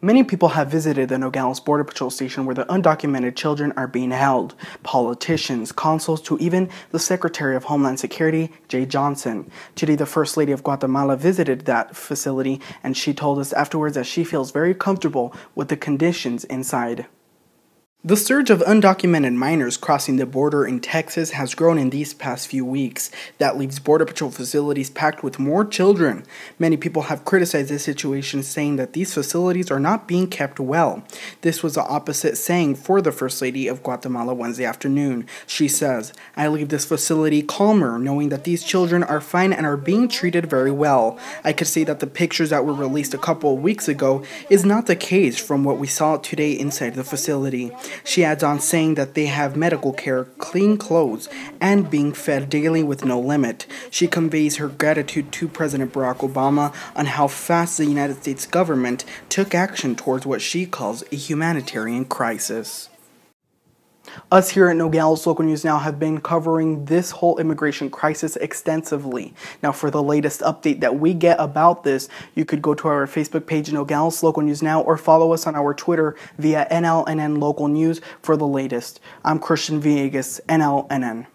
Many people have visited the Nogales Border Patrol station where the undocumented children are being held. Politicians, consuls, to even the Secretary of Homeland Security, Jeh Johnson. Today, the First Lady of Guatemala visited that facility and she told us afterwards that she feels very comfortable with the conditions inside. The surge of undocumented minors crossing the border in Texas has grown in these past few weeks. That leaves Border Patrol facilities packed with more children. Many people have criticized this situation, saying that these facilities are not being kept well. This was the opposite saying for the First Lady of Guatemala Wednesday afternoon. She says, I leave this facility calmer, knowing that these children are fine and are being treated very well. I could say that the pictures that were released a couple of weeks ago is not the case from what we saw today inside the facility. She adds on saying that they have medical care, clean clothes, and being fed daily with no limit. She conveys her gratitude to President Barack Obama on how fast the United States government took action towards what she calls a humanitarian crisis. Us here at Nogales Local News Now have been covering this whole immigration crisis extensively. Now, for the latest update that we get about this, you could go to our Facebook page, Nogales Local News Now, or follow us on our Twitter via NLNN Local News for the latest. I'm Christian Villegas, NLNN.